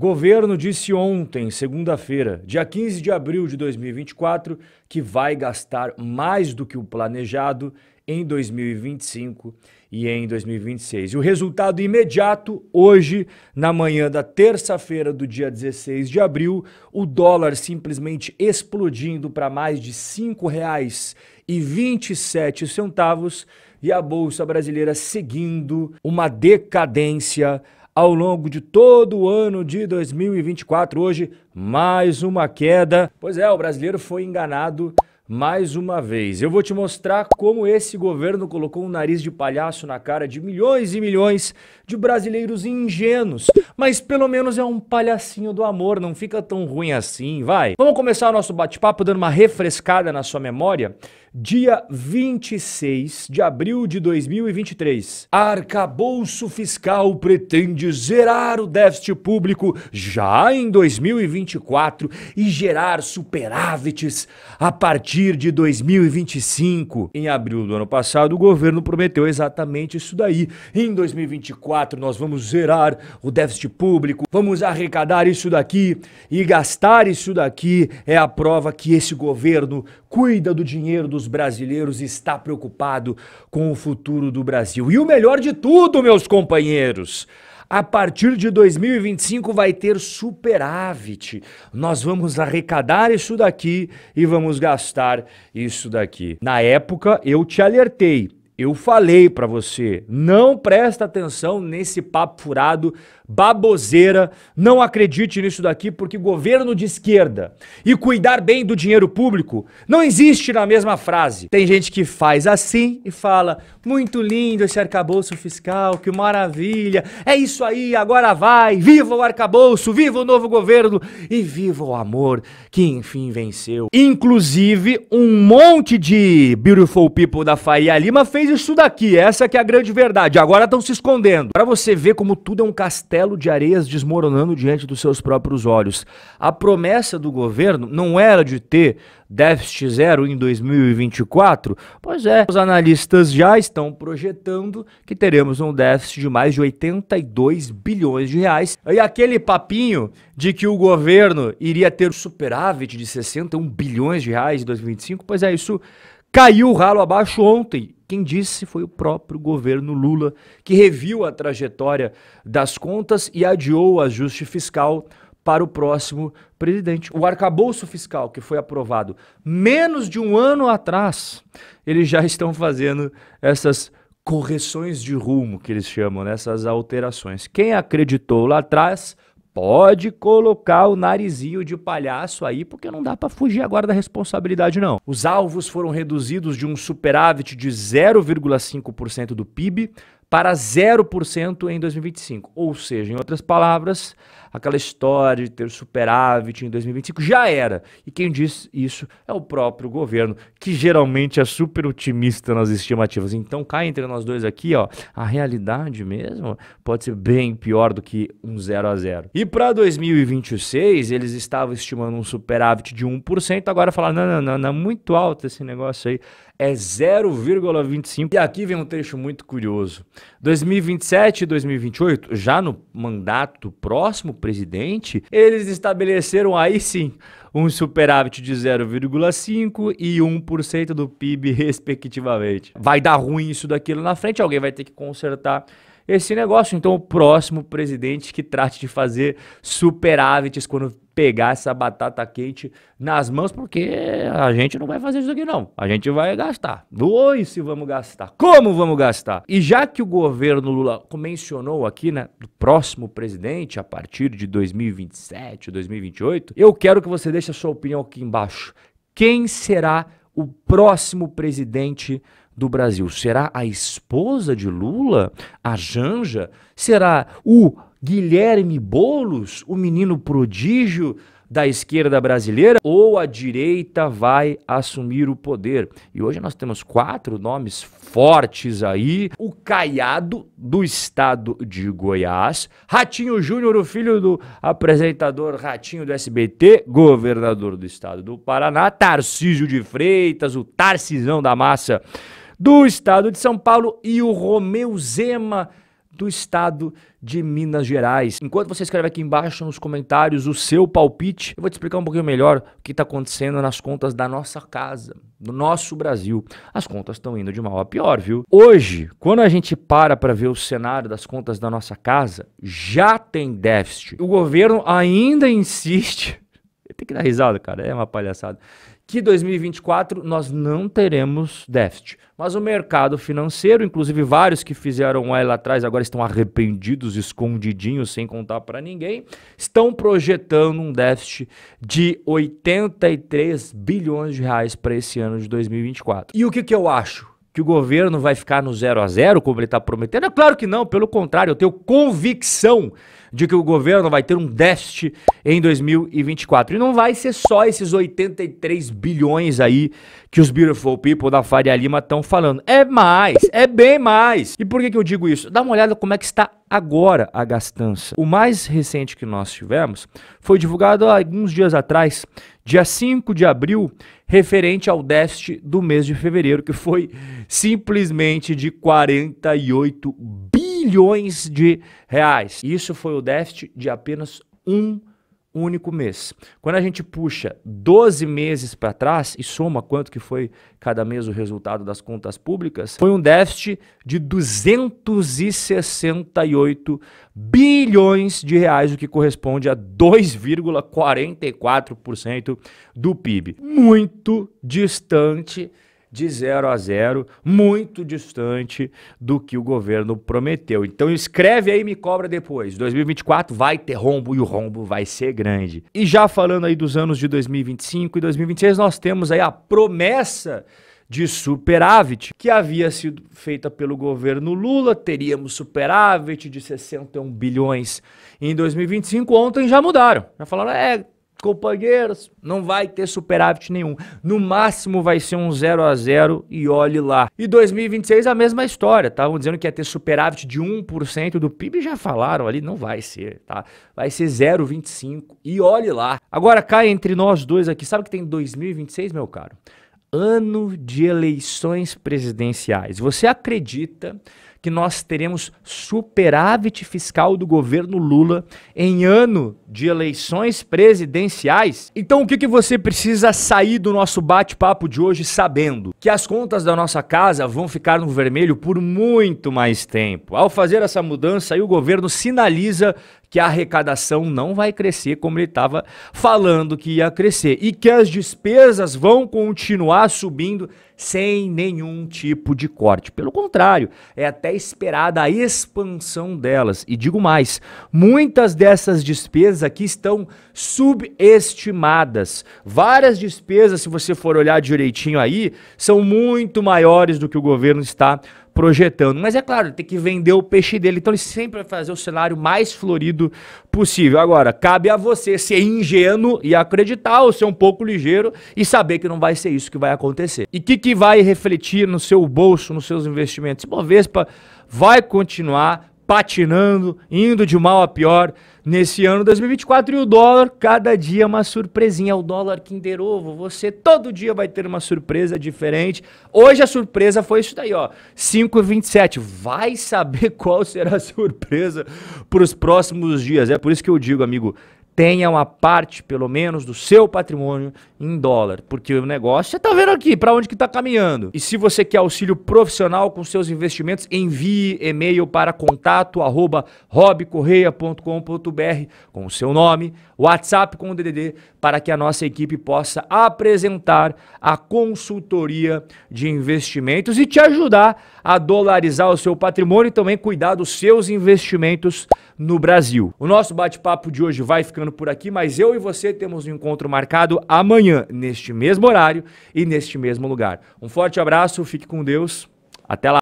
Governo disse ontem, segunda-feira, dia 15 de abril de 2024, que vai gastar mais do que o planejado em 2025 e em 2026. E o resultado imediato, hoje, na manhã da terça-feira do dia 16 de abril, o dólar simplesmente explodindo para mais de R$ 5,27 e a bolsa brasileira seguindo uma decadência ao longo de todo o ano de 2024. Hoje, mais uma queda. Pois é, o brasileiro foi enganado mais uma vez. Eu vou te mostrar como esse governo colocou um nariz de palhaço na cara de milhões e milhões de brasileiros ingênuos. Mas pelo menos é um palhacinho do amor, não fica tão ruim assim, vai. Vamos começar o nosso bate-papo dando uma refrescada na sua memória dia 26 de abril de 2023. Arcabouço fiscal pretende zerar o déficit público já em 2024 e gerar superávites a partir de 2025. Em abril do ano passado, o governo prometeu exatamente isso daí. Em 2024, nós vamos zerar o déficit público, vamos arrecadar isso daqui e gastar isso daqui é a prova que esse governo cuida do dinheiro dos brasileiros e está preocupado com o futuro do Brasil. E o melhor de tudo, meus companheiros, a partir de 2025 vai ter superávit. Nós vamos arrecadar isso daqui e vamos gastar isso daqui. Na época, eu te alertei. Eu falei para você, não presta atenção nesse papo furado baboseira, não acredite nisso daqui, porque governo de esquerda e cuidar bem do dinheiro público não existe na mesma frase. Tem gente que faz assim e fala: muito lindo esse arcabouço fiscal, que maravilha, é isso aí, agora vai, viva o arcabouço, viva o novo governo e viva o amor que enfim venceu. Inclusive, um monte de beautiful people da Faria Lima fez isso daqui, essa que é a grande verdade. Agora estão se escondendo. Para você ver como tudo é um castelo de areias desmoronando diante dos seus próprios olhos. A promessa do governo não era de ter déficit zero em 2024? Pois é, os analistas já estão projetando que teremos um déficit de mais de 82 bilhões de reais. E aquele papinho de que o governo iria ter superávit de 61 bilhões de reais em 2025, pois é, isso caiu o ralo abaixo ontem quem disse foi o próprio governo Lula, que reviu a trajetória das contas e adiou o ajuste fiscal para o próximo presidente. O arcabouço fiscal que foi aprovado menos de um ano atrás, eles já estão fazendo essas correções de rumo que eles chamam, né? alterações. Quem acreditou lá atrás Pode colocar o narizinho de palhaço aí, porque não dá para fugir agora da responsabilidade, não. Os alvos foram reduzidos de um superávit de 0,5% do PIB para 0% em 2025. Ou seja, em outras palavras, aquela história de ter superávit em 2025 já era. E quem diz isso é o próprio governo, que geralmente é super otimista nas estimativas. Então, cá entre nós dois aqui, ó, a realidade mesmo pode ser bem pior do que um 0 a 0. E para 2026, eles estavam estimando um superávit de 1%, agora falaram, não, não, não, não, muito alto esse negócio aí é 0,25. E aqui vem um trecho muito curioso. 2027 e 2028, já no mandato próximo presidente, eles estabeleceram aí sim um superávit de 0,5 e 1% do PIB, respectivamente. Vai dar ruim isso daquilo na frente, alguém vai ter que consertar esse negócio. Então, o próximo presidente que trate de fazer superávites quando pegar essa batata quente nas mãos, porque a gente não vai fazer isso aqui não. A gente vai gastar. Dois se vamos gastar. Como vamos gastar? E já que o governo Lula mencionou aqui, né, do próximo presidente a partir de 2027, 2028, eu quero que você deixe a sua opinião aqui embaixo. Quem será o próximo presidente do Brasil? Será a esposa de Lula, a Janja? Será o Guilherme Bolos, o menino prodígio da esquerda brasileira, ou a direita vai assumir o poder? E hoje nós temos quatro nomes fortes aí: o Caiado, do estado de Goiás, Ratinho Júnior, o filho do apresentador Ratinho do SBT, governador do estado do Paraná, Tarcísio de Freitas, o Tarcisão da Massa do estado de São Paulo e o Romeu Zema do estado de Minas Gerais. Enquanto você escreve aqui embaixo nos comentários o seu palpite, eu vou te explicar um pouquinho melhor o que está acontecendo nas contas da nossa casa, do nosso Brasil. As contas estão indo de mal a pior, viu? Hoje, quando a gente para para ver o cenário das contas da nossa casa, já tem déficit. O governo ainda insiste. Tem que dar risada, cara, é uma palhaçada que 2024 nós não teremos déficit. Mas o mercado financeiro, inclusive vários que fizeram lá atrás, agora estão arrependidos, escondidinhos, sem contar para ninguém, estão projetando um déficit de 83 bilhões de reais para esse ano de 2024. E o que, que eu acho? Que o governo vai ficar no zero a zero, como ele está prometendo? É claro que não, pelo contrário, eu tenho convicção de que o governo vai ter um déficit em 2024. E não vai ser só esses 83 bilhões aí que os Beautiful People da Faria Lima estão falando. É mais, é bem mais. E por que, que eu digo isso? Dá uma olhada como é que está agora a gastança. O mais recente que nós tivemos foi divulgado alguns dias atrás, dia 5 de abril, referente ao déficit do mês de fevereiro, que foi simplesmente de 48 bilhões de reais. Isso foi o déficit de apenas um único mês. Quando a gente puxa 12 meses para trás e soma quanto que foi cada mês o resultado das contas públicas, foi um déficit de 268 bilhões de reais, o que corresponde a 2,44% do PIB. Muito distante de 0 a 0, muito distante do que o governo prometeu. Então escreve aí e me cobra depois. 2024 vai ter rombo e o rombo vai ser grande. E já falando aí dos anos de 2025 e 2026, nós temos aí a promessa de superávit que havia sido feita pelo governo Lula. Teríamos superávit de 61 bilhões em 2025. Ontem já mudaram. Já falaram, é, companheiros, não vai ter superávit nenhum. No máximo vai ser um 0 a 0 e olhe lá. E 2026 a mesma história, estavam dizendo que ia ter superávit de 1% do PIB, já falaram ali, não vai ser, tá? Vai ser 0,25 e olhe lá. Agora cai entre nós dois aqui, sabe que tem 2026, meu caro? Ano de eleições presidenciais. Você acredita que nós teremos superávit fiscal do governo Lula em ano de eleições presidenciais? Então o que, que você precisa sair do nosso bate-papo de hoje sabendo? Que as contas da nossa casa vão ficar no vermelho por muito mais tempo. Ao fazer essa mudança, o governo sinaliza que a arrecadação não vai crescer como ele estava falando que ia crescer e que as despesas vão continuar subindo sem nenhum tipo de corte. Pelo contrário, é até esperada a expansão delas. E digo mais, muitas dessas despesas aqui estão subestimadas. Várias despesas, se você for olhar direitinho aí, são muito maiores do que o governo está projetando. Mas é claro, tem que vender o peixe dele. Então ele sempre vai fazer o cenário mais florido possível. Agora, cabe a você ser ingênuo e acreditar, ou ser um pouco ligeiro e saber que não vai ser isso que vai acontecer. E o que, que vai refletir no seu bolso, nos seus investimentos? Bovespa vai continuar patinando, indo de mal a pior nesse ano 2024 e o dólar cada dia uma surpresinha, o dólar Kinder Ovo, você todo dia vai ter uma surpresa diferente. Hoje a surpresa foi isso daí, ó, 5,27. Vai saber qual será a surpresa para os próximos dias. É por isso que eu digo, amigo, tenha uma parte, pelo menos, do seu patrimônio em dólar, porque o negócio, você está vendo aqui para onde que está caminhando. E se você quer auxílio profissional com seus investimentos, envie e-mail para contato arroba robcorreia.com.br com o seu nome, WhatsApp com o DDD, para que a nossa equipe possa apresentar a consultoria de investimentos e te ajudar a dolarizar o seu patrimônio e também cuidar dos seus investimentos no Brasil. O nosso bate-papo de hoje vai ficando por aqui, mas eu e você temos um encontro marcado amanhã, neste mesmo horário e neste mesmo lugar. Um forte abraço, fique com Deus, até lá.